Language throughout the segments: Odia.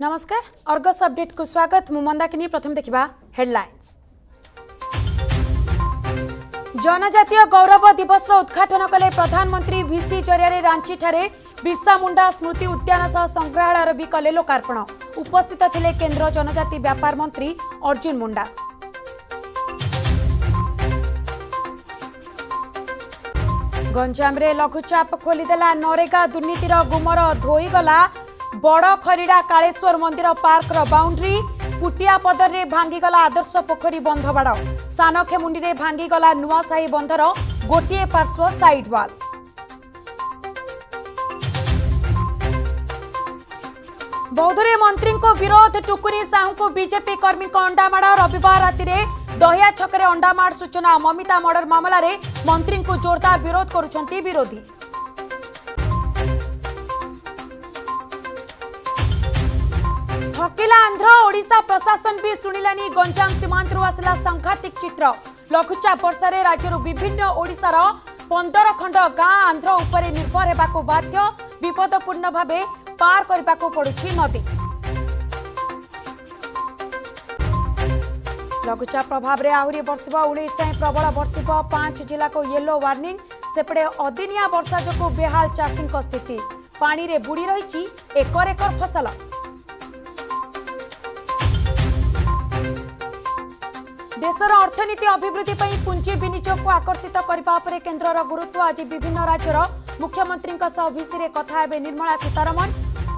ନମସ୍କାର ଅର୍ଗସ୍ ଅପଡେଟ୍କୁ ସ୍ୱାଗତ ମୁଁ ମନ୍ଦାକିନୀ ପ୍ରଥମେ ଦେଖିବା ହେଡଲାଇନ୍ସ ଜନଜାତୀୟ ଗୌରବ ଦିବସର ଉଦ୍ଘାଟନ କଲେ ପ୍ରଧାନମନ୍ତ୍ରୀ ଭିସି ଜରିଆରେ ରାଞ୍ଚିଠାରେ ବିର୍ସା ମୁଣ୍ଡା ସ୍ମୃତି ଉଦ୍ୟାନ ସହ ସଂଗ୍ରହାଳୟର ବି କଲେ ଲୋକାର୍ପଣ ଉପସ୍ଥିତ ଥିଲେ କେନ୍ଦ୍ର ଜନଜାତି ବ୍ୟାପାର ମନ୍ତ୍ରୀ ଅର୍ଜୁନ ମୁଣ୍ଡା ଗଞ୍ଜାମରେ ଲଘୁଚାପ ଖୋଲିଦେଲା ନରେଗା ଦୁର୍ନୀତିର ଗୁମର ଧୋଇଗଲା বড় খরিড়া কালেশ্বর মন্দির পার্কর বাউন্ডারি পুটিয়াপদরে ভাঙ্গিগলা আদর্শ পোখরী বন্ধবাড় সানক্ষেমুন্ডি ভাঙ্গিগলা নূয়াসাহি বন্ধর গোটিয়ে পার্শ্ব সাইড ওয়াল বৌদ্ধরে মন্ত্রী বিরোধ টুকুনি সাহু বিজেপি কর্মী অন্ডামাড় রবিবার রাতে দহিয়া ছকরে অন্ডামাড় সূচনা মমিতা মর্ডর মামলার মন্ত্রী জোরদার বিরোধ করছেন বিরোধী କରୁଛନ୍ତି ବିରୋଧୀ ଠକିଲା ଆନ୍ଧ୍ର ଓଡ଼ିଶା ପ୍ରଶାସନ ବି ଶୁଣିଲାନି ଗଞ୍ଜାମ ସୀମାନ୍ତରୁ ଆସିଲା ସାଂଘାତିକ ଚିତ୍ର। ଲଘୁଚାପ ବର୍ଷାରେ ରାଜ୍ୟରୁ ବିଭିନ୍ନ ଓଡ଼ିଶାର ପନ୍ଦର ଖଣ୍ଡ ଗାଁ ଆନ୍ଧ୍ର ଉପରେ ନିର୍ଭର ହେବାକୁ ବାଧ୍ୟ ବିପଦପୂର୍ଣ୍ଣ ଭାବେ ପାର କରିବାକୁ ପଡୁଛି ନଦୀ। ଲଘୁଚାପ ପ୍ରଭାବରେ ଆହୁରି ବର୍ଷିବ ଉଣେଇଶ ଯାଏଁ ପ୍ରବଳ ବର୍ଷିବ ପାଞ୍ଚ ଜିଲ୍ଲାକୁ ୟେଲୋ ୱାର୍ଣ୍ଣିଂ ସେପଟେ ଅଦିନିଆ ବର୍ଷା ଯୋଗୁଁ ବେହାଲ ଚାଷୀଙ୍କ ସ୍ଥିତି। ପାଣିରେ ବୁଡ଼ି ରହିଛି ଏକର ଏକର ଫସଲ। ଦେଶର ଅର୍ଥନୀତି ଅଭିବୃଦ୍ଧି ପାଇଁ ପୁଞ୍ଜି ବିନିଯୋଗକୁ ଆକର୍ଷିତ କରିବା ଉପରେ କେନ୍ଦ୍ରର ଗୁରୁତ୍ୱ ଆଜି ବିଭିନ୍ନ ରାଜ୍ୟର ମୁଖ୍ୟମନ୍ତ୍ରୀଙ୍କ ସହ ଭିସିରେ କଥା ହେବେ ନିର୍ମଳା ସୀତାରମଣ।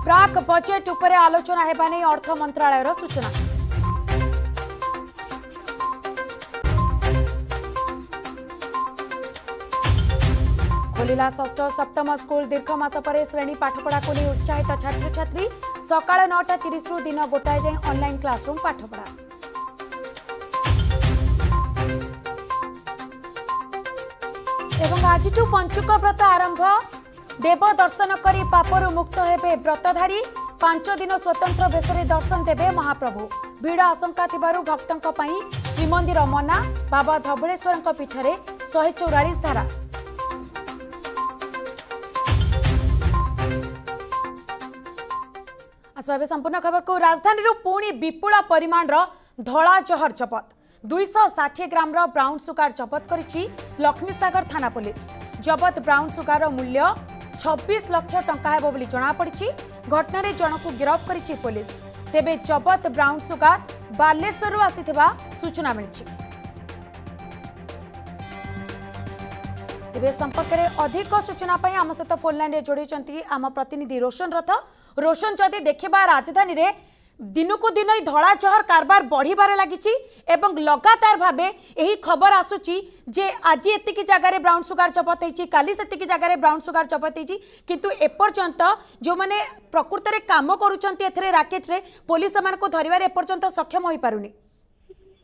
ପ୍ରାକ୍ ବଜେଟ୍ ଉପରେ ଆଲୋଚନା ହେବା ନେଇ ଅର୍ଥ ମନ୍ତ୍ରାଳୟର ସୂଚନା। ଖୋଲିଲା ଷଷ୍ଠ ସପ୍ତମ ସ୍କୁଲ ଦୀର୍ଘ ମାସ ପରେ ଶ୍ରେଣୀ ପାଠପଢ଼ାକୁ ନେଇ ଉତ୍ସାହିତ ଛାତ୍ରଛାତ୍ରୀ। ସକାଳ ନଅଟା ତିରିଶରୁ ଦିନ ଗୋଟାଏ ଯାଏଁ ଅନଲାଇନ୍ କ୍ଲାସରୁମ୍ ପାଠପଢ଼ା। ଆଜିଠୁ ପଞ୍ଚୁକ ବ୍ରତ ଆରମ୍ଭ। ଦେବ ଦର୍ଶନ କରି ପାପରୁ ମୁକ୍ତ ହେବେ ବ୍ରତଧାରୀ। ପାଞ୍ଚ ଦିନ ସ୍ୱତନ୍ତ୍ର ବେଶରେ ଦର୍ଶନ ଦେବେ ମହାପ୍ରଭୁ। ଭିଡ଼ ଆଶଙ୍କା ଥିବାରୁ ଭକ୍ତଙ୍କ ପାଇଁ ଶ୍ରୀମନ୍ଦିର ମନା ବାବା ଧବଳେଶ୍ୱରଙ୍କ ପୀଠରେ ଶହେ ଚଉରାଳିଶ ଧାରା। ସମ୍ପୂର୍ଣ୍ଣ ଖବରକୁ ରାଜଧାନୀରୁ ପୁଣି ବିପୁଳ ପରିମାଣର ଧଳା ଜହର ଜବତ। ଦୁଇଶହ ଷାଠିଏ ଗ୍ରାମର ବ୍ରାଉନ୍ ସୁଗାର ଜବତ କରିଛି ଲକ୍ଷ୍ମୀସାଗର ଥାନା ପୋଲିସ ଜବତ ବ୍ରାଉନ୍ ସୁଗାରର ମୂଲ୍ୟ ଛବିଶ ଲକ୍ଷ ଟଙ୍କା ହେବ ବୋଲି ଜଣାପଡ଼ିଛି ଘଟଣାରେ ଜଣକୁ ଗିରଫ କରିଛି ପୋଲିସ ତେବେ ଜବତ ବ୍ରାଉନ୍ ସୁଗାର ବାଲେଶ୍ୱରରୁ ଆସିଥିବା ସୂଚନା ମିଳିଛି। ତେବେ ସମ୍ପର୍କରେ ଅଧିକ ସୂଚନା ପାଇଁ ଆମ ସହିତ ଫୋନ୍ ଲାଇନ୍ରେ ଯୋଡ଼ିଛନ୍ତି ଆମ ପ୍ରତିନିଧି ରୋଶନ ରଥ। ରୋଶନ ଯଦି ଦେଖିବା ରାଜଧାନୀରେ দিনকু দিন এই ধলাচহর কারবার বড়িবার লাগিছি এবং লগাতার ভাবে এই খবর আসুচি যে আজি এতিকি জায়গায় ব্রাউন সুগার জবত হয়েছি কালি সেতিকি জায়গায় ব্রাউন সুগার জবত হয়েছি কিন্তু এপর্যন্ত যে প্রকৃতরে কাম করুচার এতে রাকেট্রে পুলিশ সে ধরবার এপর্যন্ত সক্ষম হয়ে পুনি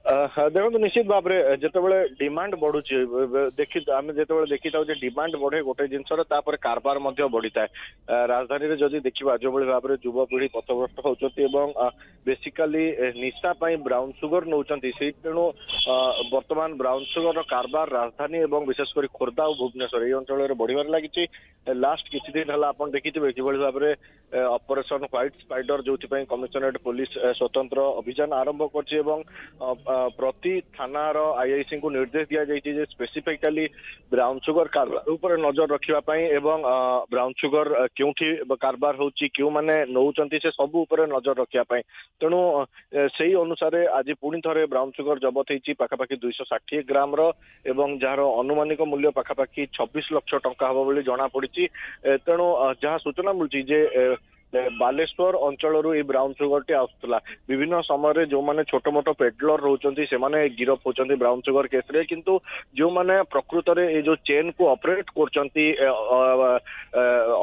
ଦେଖନ୍ତୁ ନିଶ୍ଚିତ ଭାବରେ ଯେତେବେଳେ ଡିମାଣ୍ଡ ବଢୁଛି ଦେଖି ଆମେ ଯେତେବେଳେ ଦେଖିଥାଉ ଯେ ଡିମାଣ୍ଡ ବଢେ ଗୋଟେ ଜିନିଷର ତାପରେ କାରବାର ମଧ୍ୟ ବଢିଥାଏ ରାଜଧାନୀରେ ଯଦି ଦେଖିବା ଯେଉଁଭଳି ଭାବରେ ଯୁବପିଢି ପଥଭ୍ରଷ୍ଟ ହଉଛନ୍ତି ଏବଂ ବେସିକାଲି ନିଶା ପାଇଁ ବ୍ରାଉନ ସୁଗର ନେଉଛନ୍ତି ସେଇ ତେଣୁ ବର୍ତ୍ତମାନ ବ୍ରାଉନ ସୁଗରର କାରବାର ରାଜଧାନୀ ଏବଂ ବିଶେଷ କରି ଖୋର୍ଦ୍ଧା ଓ ଭୁବନେଶ୍ୱର ଏହି ଅଞ୍ଚଳରେ ବଢିବାରେ ଲାଗିଛି ଲାଷ୍ଟ କିଛି ଦିନ ହେଲା ଆପଣ ଦେଖିଥିବେ କିଭଳି ଭାବରେ ଅପରେସନ ହ୍ୱାଇଟ୍ ସ୍ପାଇଡର ଯୋଉଥିପାଇଁ କମିଶନରେଟ ପୋଲିସ ସ୍ୱତନ୍ତ୍ର ଅଭିଯାନ ଆରମ୍ଭ କରିଛି ଏବଂ প্রতি থানার আইআইসি কু নির্দেশ দিয়া যাইছে যে স্পেসিফিকালি ব্রাউন সুগার কারবার উপরে নজর রাখিবা পাই এবং ব্রাউন সুগার কেউঠি কারবার হচ্ছে কেউ মানে নৌচন্তি সে সবু উপরে নজর রাখিবা পাই তেণু সেই অনুসারে আজি পুনি থরে ব্রাউন সুগার জবত হয়েছি পাখাপাখি দুইশহ ষাঠিয়ে গ্রামর এবং যার আনুমানিক মূল্য পাখাপাখি ছবিশ লক্ষ টঙ্কা হব বলে জনা পড়িছি তেণু যা সূচনা মিলুଛି যে ବାଲେଶ୍ୱର ଅଞ୍ଚଳରୁ ଏଇ ବ୍ରାଉନ ସୁଗରଟି ଆସୁଥିଲା ବିଭିନ୍ନ ସମୟରେ ଯୋଉମାନେ ଛୋଟ ମୋଟ ପେଡଲର ରହୁଛନ୍ତି ସେମାନେ ଗିରଫ ହଉଛନ୍ତି ବ୍ରାଉନ ସୁଗର କେସରେ। କିନ୍ତୁ ଯୋଉମାନେ ପ୍ରକୃତରେ ଏଇ ଯୋଉ ଚେନକୁ ଅପରେଟ କରୁଛନ୍ତି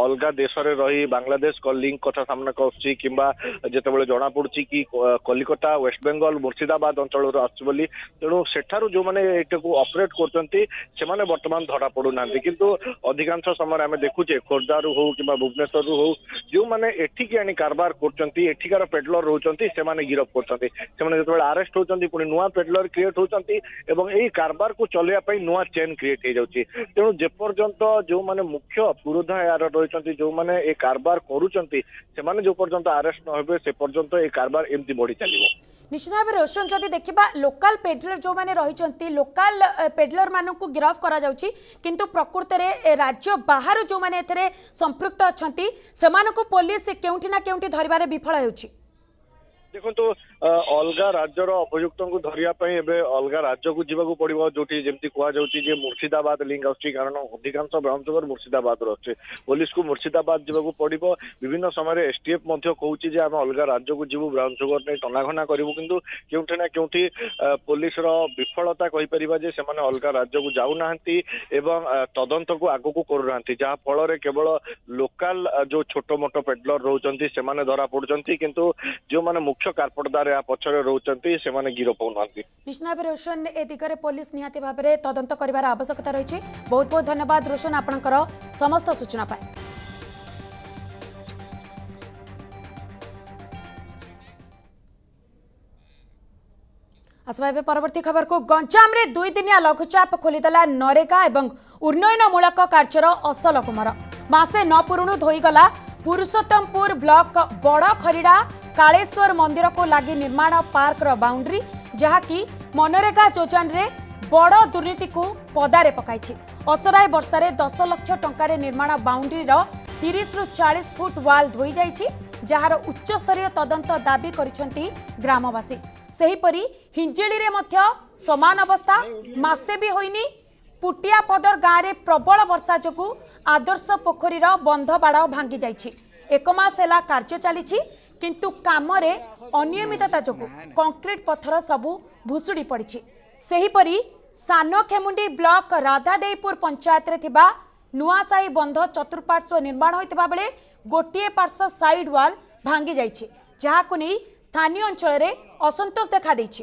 ଅଲଗା ଦେଶରେ ରହି ବାଂଲାଦେଶ ଲିଙ୍କ କଥା ସାମ୍ନାକୁ ଆସୁଛି କିମ୍ବା ଯେତେବେଳେ ଜଣା ପଡୁଛି କି କଲିକତା ୱେଷ୍ଟବେଙ୍ଗଲ ମୁର୍ସିଦାବାଦ ଅଞ୍ଚଳରୁ ଆସୁଛି ବୋଲି ତେଣୁ ସେଠାରୁ ଯୋଉମାନେ ଏଟାକୁ ଅପରେଟ କରୁଛନ୍ତି ସେମାନେ ବର୍ତ୍ତମାନ ଧରା ପଡୁନାହାନ୍ତି କିନ୍ତୁ ଅଧିକାଂଶ ସମୟରେ ଆମେ ଦେଖୁଛେ ଖୋର୍ଦ୍ଧାରୁ ହଉ କିମ୍ବା ଭୁବନେଶ୍ୱରରୁ ହଉ ଯୋଉମାନେ ଏଠିକି ଆଣି କାରବାର କରୁଛନ୍ତି ଏଠିକାର ପେଡଲର ରହୁଛନ୍ତି ସେମାନେ ଗିରଫ କରୁଛନ୍ତି ସେମାନେ ଯେତେବେଳେ ଆରେଷ୍ଟ ହଉଛନ୍ତି ପୁଣି ନୂଆ ପେଡଲର କ୍ରିଏଟ ହଉଛନ୍ତି ଏବଂ ଏଇ କାରବାରକୁ ଚଲେଇବା ପାଇଁ ନୂଆ ଚେନ୍ କ୍ରିଏଟ ହେଇଯାଉଛି ତେଣୁ ଯେପର୍ଯ୍ୟନ୍ତ ଯୋଉମାନେ ମୁଖ୍ୟ ପୁରୋଧା ଏହାର ରହିଛନ୍ତି ଯୋଉମାନେ ଏ କାରବାର କରୁଛନ୍ତି ସେମାନେ ଯୋଉ ପର୍ଯ୍ୟନ୍ତ ଆରେଷ୍ଟ ନ ହେବେ ସେ ପର୍ଯ୍ୟନ୍ତ ଏ କାରବାର ଏମିତି ବଢି ଚାଲିବ। ନିଶ୍ଚିତ ଭାବେ ରୋଶନ ଯଦି ଦେଖିବା ଲୋକାଲ ପେଡଲର ଯେଉଁମାନେ ରହିଛନ୍ତି ଲୋକାଲ ପେଡଲର ମାନଙ୍କୁ ଗିରଫ କରାଯାଉଛି। କିନ୍ତୁ ପ୍ରକୃତରେ ଏ ରାଜ୍ୟ ବାହାରୁ ଯେଉଁମାନେ ଏଥିରେ ସମ୍ପୃକ୍ତ ଅଛନ୍ତି ସେମାନଙ୍କୁ ପୋଲିସ କେଉଁଠି ନା କେଉଁଠି ଧରିବାରେ ବିଫଳ ହେଉଛି। ଦେଖନ୍ତୁ ଅ, ଅଲଗା ରାଜ୍ୟର ଅଭିଯୁକ୍ତଙ୍କୁ ଧରିବା ପାଇଁ ଏବେ ଅଲଗା ରାଜ୍ୟକୁ ଯିବାକୁ ପଡିବ ଯୋଉଠି ଯେମିତି କୁହାଯାଉଛି ଯେ ମୁର୍ସିଦାବାଦ ଲିଙ୍କ ଆସୁଛି କାରଣ ଅଧିକାଂଶ ବ୍ରାଉନ ସୁଗର ମୁର୍ସିଦାବାଦରୁ ଆସୁଛି। ପୋଲିସକୁ ମୁର୍ସିଦାବାଦ ଯିବାକୁ ପଡିବ। ବିଭିନ୍ନ ସମୟରେ ଏସଟିଏଫ ମଧ୍ୟ କହୁଛି ଯେ ଆମେ ଅଲଗା ରାଜ୍ୟକୁ ଯିବୁ ବ୍ରାଉନ ସୁଗର ନେଇ ଟନାଘନା କରିବୁ କିନ୍ତୁ କେଉଁଠି ନା କେଉଁଠି ଅ, ପୋଲିସର ବିଫଳତା କହିପାରିବା ଯେ ସେମାନେ ଅଲଗା ରାଜ୍ୟକୁ ଯାଉନାହାନ୍ତି ଏବଂ ଅ, ତଦନ୍ତକୁ ଆଗକୁ କରୁନାହାନ୍ତି ଯାହା ଫଳରେ କେବଳ ଲୋକାଲ ଯୋଉ ଛୋଟ ମୋଟ ପେଡଲର ରହୁଛନ୍ତି ସେମାନେ ଧରା ପଡୁଛନ୍ତି କିନ୍ତୁ ଯୋଉମାନେ ମୁଖ୍ୟ କାର୍ପଟଦାର ଏହା ପଛରେ ରହୁଛନ୍ତି ସେମାନେ ଗିରଫ ହଉନାହାନ୍ତି ନିଶ୍ଚିତ ଭାବେ ରୋଶନ ଏ ଦିଗରେ ପୋଲିସ ନିହାତି ଭାବରେ ତଦନ୍ତ କରିବାର ଆବଶ୍ୟକତା ରହିଛି ବହୁତ ବହୁତ ଧନ୍ୟବାଦ ରୋଶନ ଆପଣଙ୍କର ସମସ୍ତ ସୂଚନା ପାଇଁ আসবা এবে পরবর্তী খবরকু গঞ্জামে দুই দিনিয়া লঘুচাপ খোলিদেলা নরেগা এবং উন্নয়নমূলক কার্যর অসল কুমর মাসে ন পুরুণু ধোইগলা পুরুষোত্তমপুর ব্লক বড় খরিড়া কাళେଶ୍ୱର ମନ୍ଦିରକୁ ଲାଗି ନିର୍ମାଣ ପାର୍କର ବାଉଣ୍ଡ୍ରି ଯାହାକି ମନରେଗା ଯୋଜନାରେ ବଡ଼ ଦୁର୍ନୀତିକୁ ପଦାରେ ପକାଇଛି ଅସରାଏ ବର୍ଷାରେ ଦଶ ଲକ୍ଷ ଟଙ୍କାରେ ନିର୍ମାଣ ବାଉଣ୍ଡ୍ରିର ତିରିଶରୁ ଚାଳିଶ ଫୁଟ ୱାଲ୍ ଧୋଇଯାଇଛି ଯାହାର ଉଚ୍ଚସ୍ତରୀୟ ତଦନ୍ତ ଦାବି କରିଛନ୍ତି ଗ୍ରାମବାସୀ ସେହିପରି ହିଞ୍ଜିଳିରେ ମଧ୍ୟ ସମାନ ଅବସ୍ଥା ମାସେ ବି ହୋଇନି ପୁଟିଆପଦର ଗାଁରେ ପ୍ରବଳ ବର୍ଷା ଯୋଗୁଁ ଆଦର୍ଶ ପୋଖରୀର ବନ୍ଧ ବାଡ଼ ଭାଙ୍ଗି ଯାଇଛି ଏକ ମାସ ହେଲା କାର୍ଯ୍ୟ ଚାଲିଛି କିନ୍ତୁ କାମରେ ଅନିୟମିତତା ଯୋଗୁଁ କଂକ୍ରିଟ ପଥର ସବୁ ଭୁଷୁଡ଼ି ପଡ଼ିଛି। ସେହିପରି ସାନଖେମୁଣ୍ଡି ବ୍ଲକ ରାଧାଦେଇପୁର ପଞ୍ଚାୟତରେ ଥିବା ନୂଆସାହି ବନ୍ଧ ଚତୁଃପାର୍ଶ୍ୱ ନିର୍ମାଣ ହୋଇଥିବା ବେଳେ ଗୋଟିଏ ପାର୍ଶ୍ୱ ସାଇଡ୍ ୱାଲ୍ ଭାଙ୍ଗି ଯାଇଛି ଯାହାକୁ ନେଇ ସ୍ଥାନୀୟ ଅଞ୍ଚଳରେ ଅସନ୍ତୋଷ ଦେଖାଦେଇଛି।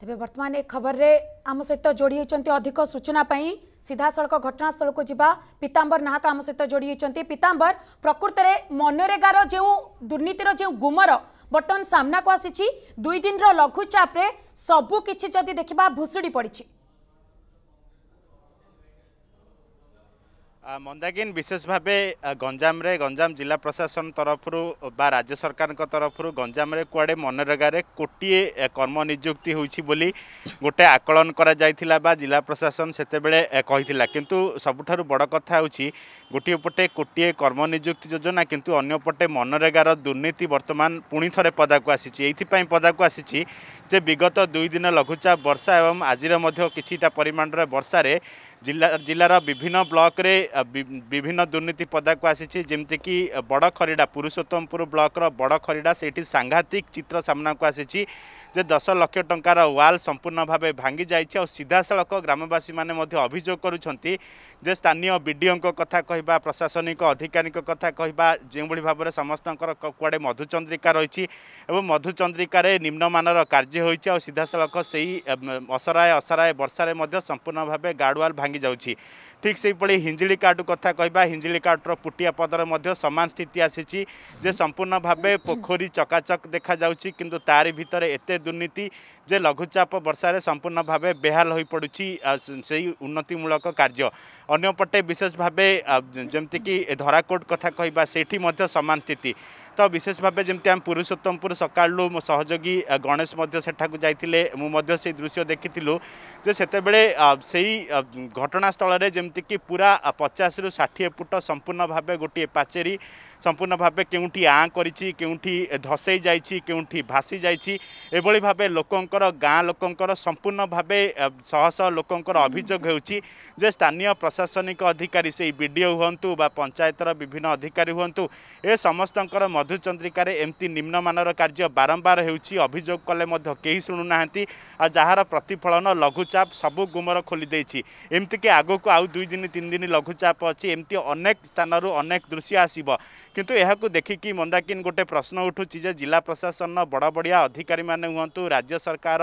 ତେବେ ବର୍ତ୍ତମାନ ଏ ଖବରରେ ଆମ ସହିତ ଯୋଡ଼ି ହୋଇଛନ୍ତି ଅଧିକ ସୂଚନା ପାଇଁ ସିଧାସଳଖ ଘଟଣାସ୍ଥଳକୁ ଯିବା ପୀତାମ୍ବର ନାହାକ ଆମ ସହିତ ଯୋଡ଼ି ହୋଇଛନ୍ତି। ପୀତାମ୍ବର ପ୍ରକୃତରେ ମନରେଗାର ଯେଉଁ ଦୁର୍ନୀତିର ଯେଉଁ ଗୁମର ବର୍ତ୍ତମାନ ସାମ୍ନାକୁ ଆସିଛି ଦୁଇ ଦିନର ଲଘୁଚାପରେ ସବୁ କିଛି ଯଦି ଦେଖିବା ଭୁଷୁଡ଼ି ପଡ଼ିଛି। ଆ, ମନ୍ଦାକିନି ବିଶେଷ ଭାବେ ଆ, ଗଞ୍ଜାମରେ ଗଞ୍ଜାମ ଜିଲ୍ଲା ପ୍ରଶାସନ ତରଫରୁ ବା ରାଜ୍ୟ ସରକାରଙ୍କ ତରଫରୁ ଗଞ୍ଜାମରେ କୁଆଡ଼େ ମନରେଗାରେ କୋଟିଏ ଏ, କର୍ମ ନିଯୁକ୍ତି ହୋଇଛି ବୋଲି ଗୋଟେ ଆକଳନ କରାଯାଇଥିଲା ବା ଜିଲ୍ଲା ପ୍ରଶାସନ ସେତେବେଳେ ଏ, କହିଥିଲା। କିନ୍ତୁ ସବୁଠାରୁ ବଡ଼ କଥା ହେଉଛି ଗୋଟିଏ ପଟେ କୋଟିଏ କର୍ମ ନିଯୁକ୍ତି ଯୋଜନା କିନ୍ତୁ ଅନ୍ୟପଟେ ମନରେଗାର ଦୁର୍ନୀତି ବର୍ତ୍ତମାନ ପୁଣି ଥରେ ପଦାକୁ ଆସିଛି। ଏଇଥିପାଇଁ ପଦାକୁ ଆସିଛି ଯେ ବିଗତ ଦୁଇ ଦିନ ଲଘୁଚାପ ବର୍ଷା ଏବଂ ଆଜିର ମଧ୍ୟ କିଛିଟା ପରିମାଣର ବର୍ଷାରେ ଜିଲ୍ଲା ଜିଲ୍ଲାର ବିଭିନ୍ନ ବ୍ଲକରେ ଅ, ବି- ବିଭିନ୍ନ ଦୁର୍ନୀତି ପଦାକୁ ଆସିଛି ଯେମିତିକି ଅ, ବଡ଼ ଖରିଡ଼ା ପୁରୁଷୋତ୍ତମପୁର ବ୍ଲକର ବଡ଼ ଖରିଡ଼ା ସେଇଠି ସାଂଘାତିକ ଚିତ୍ର ସାମ୍ନାକୁ ଆସିଛି ଯେ ଦଶ ଲକ୍ଷ ଟଙ୍କାର ୱାଲ୍ ସମ୍ପୂର୍ଣ୍ଣ ଭାବେ ଭାଙ୍ଗି ଯାଇଛି ଆଉ ସିଧାସଳଖ ଗ୍ରାମବାସୀମାନେ ମଧ୍ୟ ଅଭିଯୋଗ କରୁଛନ୍ତି ଯେ ସ୍ଥାନୀୟ ବିଡ଼ିଓଙ୍କ କଥା କହିବା ପ୍ରଶାସନିକ ଅଧିକାରୀଙ୍କ କଥା କହିବା ଯେଉଁଭଳି ଭାବରେ ସମସ୍ତଙ୍କର କୁଆଡ଼େ ମଧୁଚନ୍ଦ୍ରିକା ରହିଛି ଏବଂ ମଧୁଚନ୍ଦ୍ରିକାରେ ନିମ୍ନମାନର କାର୍ଯ୍ୟ ହୋଇଛି ଆଉ ସିଧାସଳଖ ଏମ୍, ଅସରାଏ ଅସରାଏ ବର୍ଷାରେ ମଧ୍ୟ ସମ୍ପୂର୍ଣ୍ଣ ଭାବେ ଗାର୍ଡୱାଲ୍ ଭାଙ୍ଗି ଯାଉଛି। ठीक से ठिक सहीप हिञ्जिकट कथा किङ्जिकाट्र पुटिया पदर समान स्थिति जे संपूर्ण भावे पोखरी चकाचक देखा देखाऊाउँ तारिभि एते दुर्नीति जे लघुचाप वर्षार संपूर्ण भावे बेहाल हुन्छ उन्नतिमूलक कार्या अन्यपटे विशेष भावे जम्मीति धराकोट कथा समान स्थिति ତ ବିଶେଷ ଭାବେ ଯେମିତି ଆମେ ପୁରୁଷୋତ୍ତମପୁର ସକାଳୁ ମୋ ସହଯୋଗୀ ଗଣେଶ ମଧ୍ୟ ସେଠାକୁ ଯାଇଥିଲେ। ମୁଁ ମଧ୍ୟ ସେଇ ଦୃଶ୍ୟ ଦେଖିଥିଲୁ। ଯେ ସେତେବେଳେ ସେଇ ଘଟଣାସ୍ଥଳରେ ଯେମିତିକି ପୁରା ପଚାଶରୁ ଷାଠିଏ ଫୁଟ ସମ୍ପୂର୍ଣ୍ଣ ଭାବେ ଗୋଟିଏ ପାଚେରୀ ସମ୍ପୂର୍ଣ୍ଣ ଭାବେ କେଉଁଠି ଆଁ କରିଛି କେଉଁଠି ଧସେଇ ଯାଇଛି କେଉଁଠି ଭାସି ଯାଇଛି ଏଭଳି ଭାବେ ଲୋକଙ୍କର ଗାଁ ଲୋକଙ୍କର ସମ୍ପୂର୍ଣ୍ଣ ଭାବେ ଆ, ଶହ ଶହ ଲୋକଙ୍କର ଅଭିଯୋଗ ହେଉଛି ଯେ ସ୍ଥାନୀୟ ପ୍ରଶାସନିକ ଅଧିକାରୀ ସେଇ ବି ଡ଼ି ଓ ହୁଅନ୍ତୁ ବା ପଞ୍ଚାୟତର ବିଭିନ୍ନ ଅଧିକାରୀ ହୁଅନ୍ତୁ ଏ ସମସ୍ତଙ୍କର ମଧୁଚନ୍ଦ୍ରିକାରେ ଏମିତି ନିମ୍ନମାନର କାର୍ଯ୍ୟ ବାରମ୍ବାର ହେଉଛି ଅଭିଯୋଗ କଲେ ମଧ୍ୟ କେହି ଶୁଣୁନାହାନ୍ତି ଆଉ ଯାହାର ପ୍ରତିଫଳନ ଲଘୁଚାପ ସବୁ ଗୁମର ଖୋଲି ଦେଇଛି। ଏମିତିକି ଆଗକୁ ଆଉ ଦୁଇ ଦିନ ତିନି ଦିନ ଲଘୁଚାପ ଅଛି ଏମିତି ଅନେକ ସ୍ଥାନରୁ ଅନେକ ଦୃଶ୍ୟ ଆସିବ। କିନ୍ତୁ ଏହାକୁ ଦେଖିକି ମନ୍ଦାକିନ ଗୋଟେ ପ୍ରଶ୍ନ ଉଠୁଛି ଯେ ଜିଲ୍ଲା ପ୍ରଶାସନର ବଡ଼ ବଡ଼ିଆ ଅଧିକାରୀମାନେ ହୁଅନ୍ତୁ ରାଜ୍ୟ ସରକାର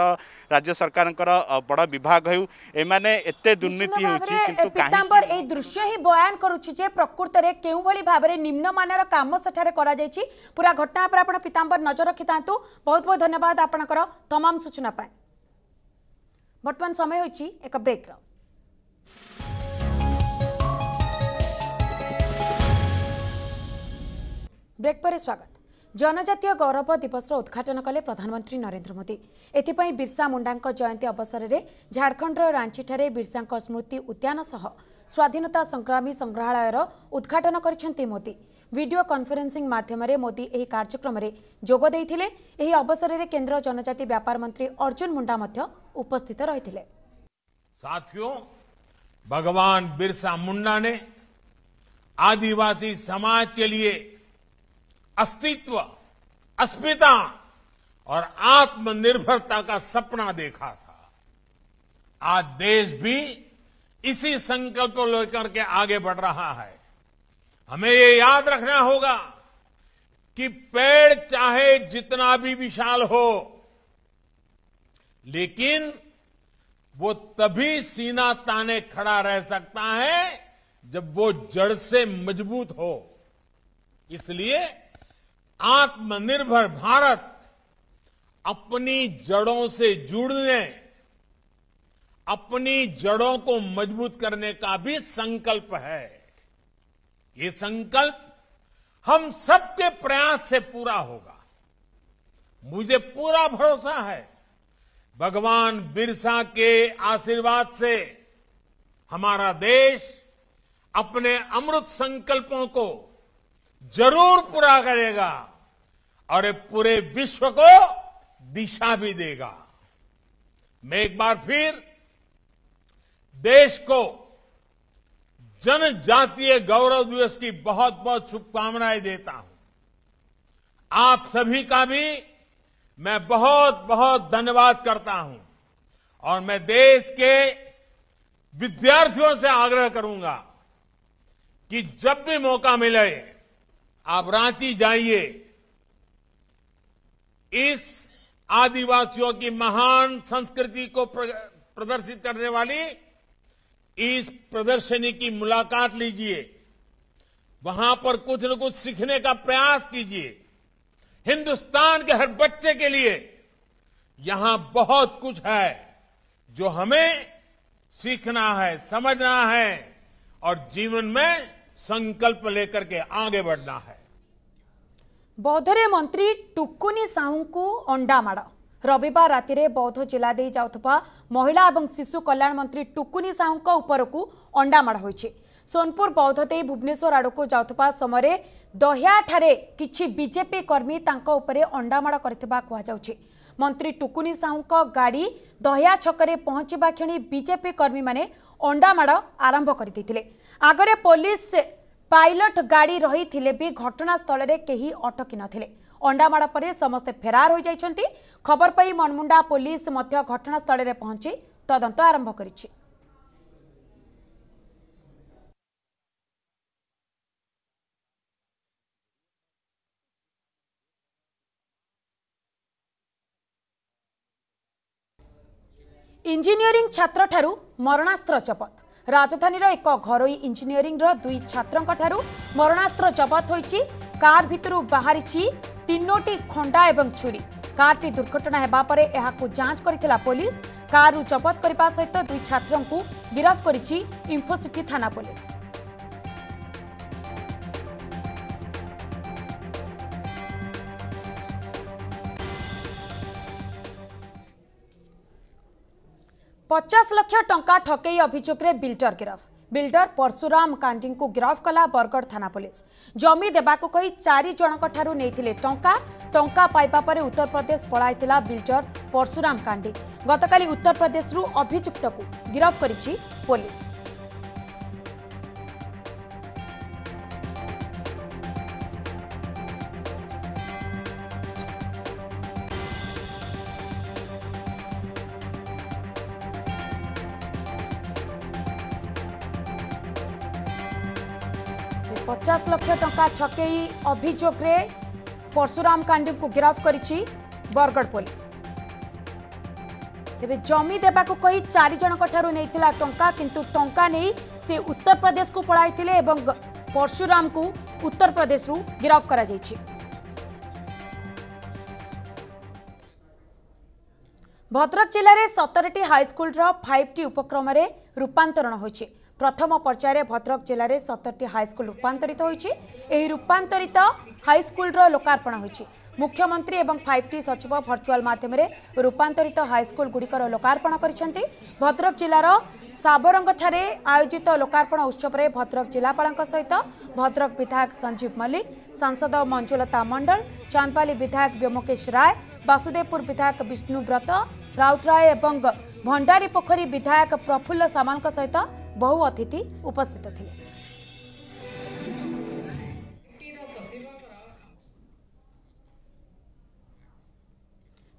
ରାଜ୍ୟ ସରକାରଙ୍କର ଅ, ବଡ଼ ବିଭାଗ ହେଉ ଏମାନେ ଏତେ ଦୁର୍ନୀତି ନିଶ୍ଚିତ ହେଉଛି ଭାବରେ କିନ୍ତୁ ପୀତାମ୍ବର କାହିଁକି ଏଇ ଦୃଶ୍ୟ ହିଁ ବୟାନ କରୁଛି ଯେ ପ୍ରକୃତରେ କେଉଁଭଳି ଭାବରେ ନିମ୍ନମାନର କାମ ସେଠାରେ କରାଯାଇଛି ପୁରା ଘଟଣା ଉପରେ ଆପଣ ପୀତାମ୍ବର ନଜର ରଖିଥାନ୍ତୁ ବହୁତ ବହୁତ ଧନ୍ୟବାଦ ଆପଣଙ୍କର ତମାମ ସୂଚନା ପାଇଁ ବର୍ତ୍ତମାନ ସମୟ ହୋଇଛି ଏକ ବ୍ରେକ୍ର ବ୍ରେକ୍ ପରେ ସ୍ୱାଗତ ଜନଜାତୀୟ ଗୌରବ ଦିବସର ଉଦ୍ଘାଟନ କଲେ ପ୍ରଧାନମନ୍ତ୍ରୀ ନରେନ୍ଦ୍ର ମୋଦି ଏଥିପାଇଁ ବିର୍ସା ମୁଣ୍ଡାଙ୍କ ଜୟନ୍ତୀ ଅବସରରେ ଝାଡ଼ଖଣ୍ଡର ରାଞ୍ଚିଠାରେ ବିର୍ସାଙ୍କ ସ୍ମୃତି ଉଦ୍ୟାନ ସହ ସ୍ୱାଧୀନତା ସଂଗ୍ରାମୀ ସଂଗ୍ରହାଳୟର ଉଦ୍ଘାଟନ କରିଛନ୍ତି ମୋଦି ଭିଡିଓ କନଫରେନ୍ସିଂ ମାଧ୍ୟମରେ ମୋଦି ଏହି କାର୍ଯ୍ୟକ୍ରମରେ ଯୋଗ ଦେଇଥିଲେ ଏହି ଅବସରରେ କେନ୍ଦ୍ର ଜନଜାତି ବ୍ୟାପାର ମନ୍ତ୍ରୀ ଅର୍ଜୁନ ମୁଣ୍ଡା ମଧ୍ୟ ଉପସ୍ଥିତ ରହିଥିଲେ साथियों भगवान बिरसा मुंडा ने आदिवासी समाज के लिए अस्तित्व, अस्मिता और आत्मनिर्भरता का सपना देखा था। आज देश भी इसी संकल्प को लेकर के आगे बढ़ रहा है। हमें ये याद रखना होगा कि पेड़ चाहे जितना भी विशाल हो, लेकिन वो तभी सीना ताने खड़ा रह सकता है जब वो जड़ से मज़बूत हो। इसलिए आत्मनिर्भर भारत अपनी जड़ों से जुड़ने, अपनी जड़ों को मज़बूत करने का भी संकल्प है। ये संकल्प हम सबके प्रयास से पूरा होगा। मुझे पूरा भरोसा है, भगवान बिरसा के आशीर्वाद से हमारा देश अपने अमृत संकल्पों को ज़रूर पूरा करेगा और ये पूरे विश्व को दिशा भी देगा। मैं एक बार फिर देश को जनजातीय गौरव दिवस की बहुत बहुत शुभकामनाएँ देता हूँ। आप सभी का भी मैं बहुत बहुत धन्यवाद करता हूँ और मैं देश के विद्यार्थियों से आग्रह करूँगा कि जब भी मौका मिले आप रांची जाइए। इस आदिवासियों की महान संस्कृति को प्रदर्शित करने वाली, इस प्रदर्शनी की मुलाकात लीजिए। वहाँ पर कुछ न कुछ सीखने का प्रयास कीजिए। हिंदुस्तान के हर बच्चे के लिए यहाँ बहुत कुछ है जो हमें सीखना है, समझना है और जीवन में संकल्प लेकर के आगे बढ़ना है ବୌଦ୍ଧରେ ମନ୍ତ୍ରୀ ଟୁକୁନି ସାହୁଙ୍କୁ ଅଣ୍ଡା ମାଡ଼ ରବିବାର ରାତିରେ ବୌଦ୍ଧ ଜିଲ୍ଲା ଦେଇ ଯାଉଥିବା ମହିଳା ଏବଂ ଶିଶୁ କଲ୍ୟାଣ ମନ୍ତ୍ରୀ ଟୁକୁନି ସାହୁଙ୍କ ଉପରକୁ ଅଣ୍ଡା ମାଡ଼ ହୋଇଛି ସୋନପୁର ବୌଦ୍ଧ ଦେଇ ଭୁବନେଶ୍ୱର ଆଡ଼କୁ ଯାଉଥିବା ସମୟରେ ଦହ୍ୟାଠାରେ କିଛି ବିଜେପି କର୍ମୀ ତାଙ୍କ ଉପରେ ଅଣ୍ଡାମାଡ଼ କରିଥିବା କୁହାଯାଉଛି ମନ୍ତ୍ରୀ ଟୁକୁନି ସାହୁଙ୍କ ଗାଡ଼ି ଦହ୍ୟା ଛକରେ ପହଞ୍ଚିବା କ୍ଷଣି ବିଜେପି କର୍ମୀମାନେ ଅଣ୍ଡାମାଡ଼ ଆରମ୍ଭ କରିଦେଇଥିଲେ ଆଗରେ ପୋଲିସ ପାଇଲଟ ଗାଡ଼ି ରହିଥିଲେ ବି ଘଟଣାସ୍ଥଳରେ କେହି ଅଟକି ନଥିଲେ। ଅଣ୍ଡାମାଡ଼ ପରେ ସମସ୍ତେ ଫେରାର ହୋଇଯାଇଛନ୍ତି। ଖବର ପାଇ ମନମୁଣ୍ଡା ପୋଲିସ ମଧ୍ୟ ଘଟଣାସ୍ଥଳରେ ପହଞ୍ଚି ତଦନ୍ତ ଆରମ୍ଭ କରିଛି। ଇଞ୍ଜିନିୟରିଂ ଛାତ୍ରଠାରୁ ମରଣାସ୍ତ୍ର ଜବତ। ରାଜଧାନୀର ଏକ ଘରୋଇ ଇଞ୍ଜିନିୟରିଂର ଦୁଇ ଛାତ୍ରଙ୍କଠାରୁ ମରଣାସ୍ତ୍ର ଜବତ ହୋଇଛି। କାର୍ ଭିତରୁ ବାହାରିଛି ତିନୋଟି ଖଣ୍ଡା ଏବଂ ଛୁରୀ। କାର୍ଟି ଦୁର୍ଘଟଣା ହେବା ପରେ ଏହାକୁ ଯାଞ୍ଚ କରିଥିଲା ପୋଲିସ। କାର୍ରୁ ଜବତ କରିବା ସହିତ ଦୁଇ ଛାତ୍ରଙ୍କୁ ଗିରଫ କରିଛି ଇନ୍ଫୋସିଟି ଥାନା ପୋଲିସ। ପଚାଶ ଲକ୍ଷ ଟଙ୍କା ଠକେଇ ଅଭିଯୋଗରେ ବିଲ୍ଡର ଗିରଫ ବିଲ୍ଡର ପରଶୁରାମ କାଣ୍ଡିଙ୍କୁ ଗିରଫ କଲା ବରଗଡ଼ ଥାନା ପୋଲିସ ଜମି ଦେବାକୁ କହି ଚାରି ଜଣଙ୍କଠାରୁ ନେଇଥିଲେ ଟଙ୍କା ଟଙ୍କା ପାଇବା ପରେ ଉତ୍ତରପ୍ରଦେଶ ପଳାଇଥିଲା ବିଲ୍ଡର ପରଶୁରାମ କାଣ୍ଡି। ଗତକାଲି ଉତ୍ତରପ୍ରଦେଶରୁ ଅଭିଯୁକ୍ତକୁ ଗିରଫ କରିଛି ପୋଲିସ। ପଚାଶ ଲକ୍ଷ ଟଙ୍କା ଠକେଇ ଅଭିଯୋଗରେ ପରଶୁରାମ କାଣ୍ଡିଙ୍କୁ ଗିରଫ କରିଛି ବରଗଡ଼ ପୋଲିସ। ତେବେ ଜମି ଦେବାକୁ କହି ଚାରି ଜଣଙ୍କଠାରୁ ନେଇଥିଲା ଟଙ୍କା କିନ୍ତୁ ଟଙ୍କା ନେଇ ସେ ଉତ୍ତରପ୍ରଦେଶକୁ ପଳାଇଥିଲେ ଏବଂ ପରଶୁରାମଙ୍କୁ ଉତ୍ତରପ୍ରଦେଶରୁ ଗିରଫ କରାଯାଇଛି। ଭଦ୍ରକ ଜିଲ୍ଲାରେ ସତରଟି ହାଇସ୍କୁଲର ଫାଇଭ୍ ଟି ଉପକ୍ରମରେ ରୂପାନ୍ତରଣ ହୋଇଛି। प्रथम पर्यावरण भद्रक जस्तो टी हस्कुल रूपान्तरित हुन्छ रूपान्तरित हाइस्कुल र लोकप हुन्छ मुख्यमंत्री एवं फाइभ टी सचिव भर्चुअल माध्यमले रूपान्तरित हाइस्कुल गुडिकर लोकापि भद्रक जबरङ आयोजित लोकार्पण उत्सव भद्रक जिल्लापात भद्रक विधायक सञ्जीव मल्लिक सांसद मञ्जुलता मण्डल चन्दा विधायक व्योमकेश राय वासुदेवपुर विधायक विष्णु व्रत राउतराय ए भण्डारीपोखरी विधायक प्रफुल्ल सामल सहित ବହୁ ଅତିଥି ଉପସ୍ଥିତ ଥିଲେ।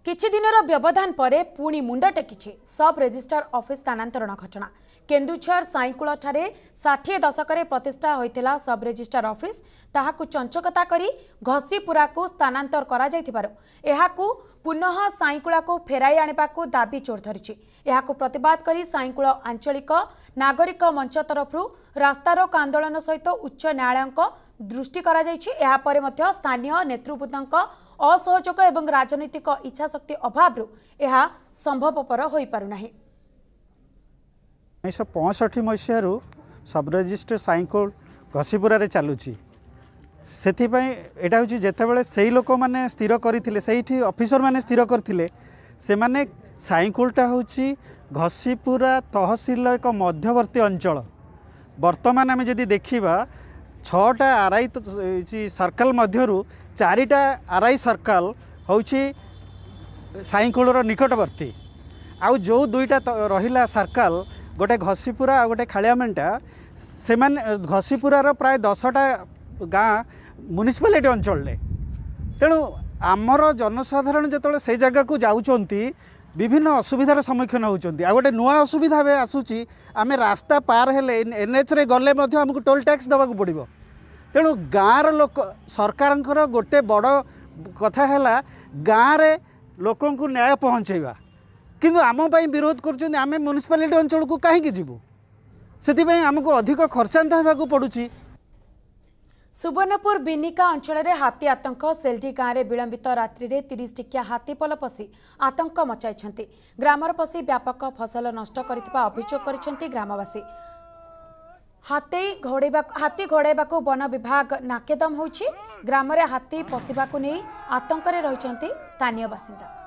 କିଛି ଦିନର ବ୍ୟବଧାନ ପରେ ପୁଣି ମୁଣ୍ଡ ଟେକିଛି ସବ୍ ରେଜିଷ୍ଟ୍ରାର ଅଫିସ ସ୍ଥାନାନ୍ତରଣ ଘଟଣା। କେନ୍ଦୁଝର ସାଇଁକୁଳଠାରେ ଷାଠିଏ ଦଶକରେ ପ୍ରତିଷ୍ଠା ହୋଇଥିଲା ସବ୍ ରେଜିଷ୍ଟ୍ରାର ଅଫିସ। ତାହାକୁ ଚଞ୍ଚକତା କରି ଘଷିପୁରାକୁ ସ୍ଥାନାନ୍ତର କରାଯାଇଥିବାରୁ ଏହାକୁ ପୁନଃ ସାଇଁକୁଳାକୁ ଫେରାଇ ଆଣିବାକୁ ଦାବି ଜୋର ଧରିଛି। ଏହାକୁ ପ୍ରତିବାଦ କରି ସାଇଁକୁଳ ଆଞ୍ଚଳିକ ନାଗରିକ ମଞ୍ଚ ତରଫରୁ ରାସ୍ତାରୋକ ଆନ୍ଦୋଳନ ସହିତ ଉଚ୍ଚ ନ୍ୟାୟାଳୟଙ୍କ ଦୃଷ୍ଟି କରାଯାଇଛି। ଏହାପରେ ମଧ୍ୟ ସ୍ଥାନୀୟ ନେତୃବୃନ୍ଦଙ୍କ ଅସହଯୋଗ ଏବଂ ରାଜନୈତିକ ଇଚ୍ଛାଶକ୍ତି ଅଭାବରୁ ଏହା ସମ୍ଭବପର ହୋଇପାରୁନାହିଁ। ଉଣେଇଶହ ପଞ୍ଚଷଠି ମସିହାରୁ ସବ୍ ରେଜିଷ୍ଟ୍ର ସାଇଁକୋଳ ଘଷିପୁରାରେ ଚାଲୁଛି। ସେଥିପାଇଁ ଏଇଟା ହେଉଛି ଯେତେବେଳେ ସେଇ ଲୋକମାନେ ସ୍ଥିର କରିଥିଲେ ସେଇଠି ଅଫିସରମାନେ ସ୍ଥିର କରିଥିଲେ ସେମାନେ ସାଇଁକୋଳଟା ହେଉଛି ଘଷିପୁରା ତହସିଲର ଏକ ମଧ୍ୟବର୍ତ୍ତୀ ଅଞ୍ଚଳ। ବର୍ତ୍ତମାନ ଆମେ ଯଦି ଦେଖିବା ଛଅଟା ଆର୍ଆଇ ସର୍କଲ ମଧ୍ୟରୁ ଚାରିଟା ଆର୍ଆଇ ସର୍କଲ ହେଉଛି ସାଇଁକୋଳର ନିକଟବର୍ତ୍ତୀ। ଆଉ ଯେଉଁ ଦୁଇଟା ତ- ରହିଲା ସର୍କଲ ଗୋଟେ ଘଷିପୁରା ଆଉ ଗୋଟେ ଖାଳିଆମେଣ୍ଟା ସେମାନେ ଘଷିପୁରାର ପ୍ରାୟ ଦଶଟା ଗାଁ ମ୍ୟୁନିସିପାଲିଟି ଅଞ୍ଚଳରେ। ତେଣୁ ଆମର ଜନସାଧାରଣ ଯେତେବେଳେ ସେଇ ଜାଗାକୁ ଯାଉଛନ୍ତି ବିଭିନ୍ନ ଅସୁବିଧାର ସମ୍ମୁଖୀନ ହେଉଛନ୍ତି ଆଉ ଗୋଟେ ନୂଆ ଅସୁବିଧା ଏବେ ଆସୁଛି ଆମେ ରାସ୍ତା ପାର ହେଲେ ଏନ୍ଏଚ୍ରେ ଗଲେ ମଧ୍ୟ ଆମକୁ ଟୋଲ୍ ଟ୍ୟାକ୍ସ ଦେବାକୁ ପଡ଼ିବ। ତେଣୁ ଗାଁର ଲୋକ ସରକାରଙ୍କର ଗୋଟେ ବଡ଼ କଥା ହେଲା ଗାଁରେ ଲୋକଙ୍କୁ ନ୍ୟାୟ ପହଞ୍ଚାଇବା। କିନ୍ତୁ ଆମ ପାଇଁ ବିରୋଧ କରୁଛନ୍ତି ଆମେ ମ୍ୟୁନିସିପାଲିଟି ଅଞ୍ଚଳକୁ କାହିଁକି ଯିବୁ? ସେଥିପାଇଁ ଆମକୁ ଅଧିକ ଖର୍ଚ୍ଚାନ୍ତ ହେବାକୁ ପଡ଼ୁଛି। ସୁବର୍ଣ୍ଣପୁର ବିନିକା ଅଞ୍ଚଳରେ ହାତୀ ଆତଙ୍କ ସେଲ୍ଡି ଗାଁରେ ବିଳମ୍ବିତ ରାତ୍ରିରେ ତିରିଶ ଟିକିଆ ହାତୀପଲ ପଶି ଆତଙ୍କ ମଚାଇଛନ୍ତି। ଗ୍ରାମର ପଶି ବ୍ୟାପକ ଫସଲ ନଷ୍ଟ କରିଥିବା ଅଭିଯୋଗ କରିଛନ୍ତି ଗ୍ରାମବାସୀ। ହାତୀ ଘୋଡ଼ାଇବାକୁ ହାତୀ ଘୋଡ଼ାଇବାକୁ ବନ ବିଭାଗ ନାକେଦମ ହେଉଛି। ଗ୍ରାମରେ ହାତୀ ପଶିବାକୁ ନେଇ ଆତଙ୍କରେ ରହିଛନ୍ତି ସ୍ଥାନୀୟ ବାସିନ୍ଦା।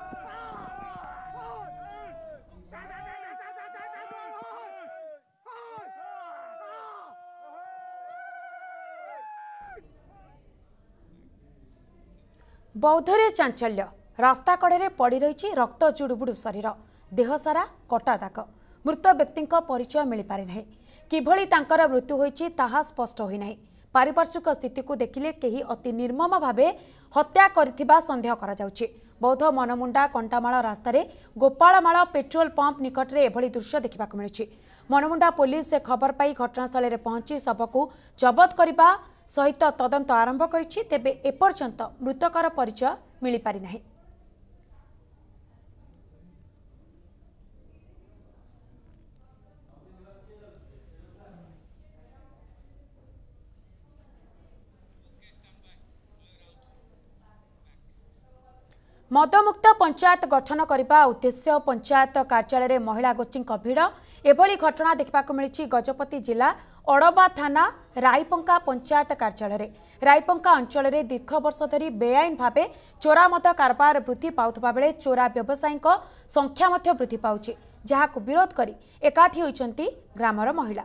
ବୌଦ୍ଧରେ ଚାଞ୍ଚଲ୍ୟ। ରାସ୍ତା କଡ଼ରେ ପଡ଼ି ରହିଛି ରକ୍ତ ଜୁଡ଼ୁବୁଡ଼ୁ ଶରୀର। ଦେହସାରା କଟା ଦାଗ। ମୃତ ବ୍ୟକ୍ତିଙ୍କ ପରିଚୟ ମିଳିପାରି ନାହିଁ। କିଭଳି ତାଙ୍କର ମୃତ୍ୟୁ ହୋଇଛି ତାହା ସ୍ପଷ୍ଟ ହୋଇନାହିଁ। ପାରିପାର୍ଶ୍ୱିକ ସ୍ଥିତିକୁ ଦେଖିଲେ କେହି ଅତି ନିର୍ମମ ଭାବେ ହତ୍ୟା କରିଥିବା ସନ୍ଦେହ କରାଯାଉଛି। ବୌଦ୍ଧ ମନମୁଣ୍ଡା କଣ୍ଟାମାଳ ରାସ୍ତାରେ ଗୋପାଳମାଳ ପେଟ୍ରୋଲ ପମ୍ପ ନିକଟରେ ଏଭଳି ଦୃଶ୍ୟ ଦେଖିବାକୁ ମିଳିଛି। ମନମୁଣ୍ଡା ପୋଲିସ ସେ ଖବର ପାଇ ଘଟଣାସ୍ଥଳରେ ପହଞ୍ଚି ଶବକୁ ଜବତ କରିବା ସହିତ ତଦନ୍ତ ଆରମ୍ଭ କରିଛି ତେବେ ଏପର୍ଯ୍ୟନ୍ତ ମୃତକର ପରିଚୟ ମିଳିପାରି ମଦମୁକ୍ତ ପଞ୍ଚାୟତ ଗଠନ କରିବା ଉଦ୍ଦେଶ୍ୟ ପଞ୍ଚାୟତ କାର୍ଯ୍ୟାଳୟରେ ମହିଳା ଗୋଷ୍ଠୀଙ୍କ ଭିଡ଼। ଏଭଳି ଘଟଣା ଦେଖିବାକୁ ମିଳିଛି ଗଜପତି ଜିଲ୍ଲା ଅଡ଼ବା ଥାନା ରାଇପଙ୍କା ପଞ୍ଚାୟତ କାର୍ଯ୍ୟାଳୟରେ। ରାଇପଙ୍କା ଅଞ୍ଚଳରେ ଦୀର୍ଘ ବର୍ଷ ଧରି ବେଆଇନ ଭାବେ ଚୋରା ମଦ କାରବାର ବୃଦ୍ଧି ପାଉଥିବା ବେଳେ ଚୋରା ବ୍ୟବସାୟୀଙ୍କ ସଂଖ୍ୟା ମଧ୍ୟ ବୃଦ୍ଧି ପାଉଛି। ଯାହାକୁ ବିରୋଧ କରି ଏକାଠି ହୋଇଛନ୍ତି ଗ୍ରାମର ମହିଳା।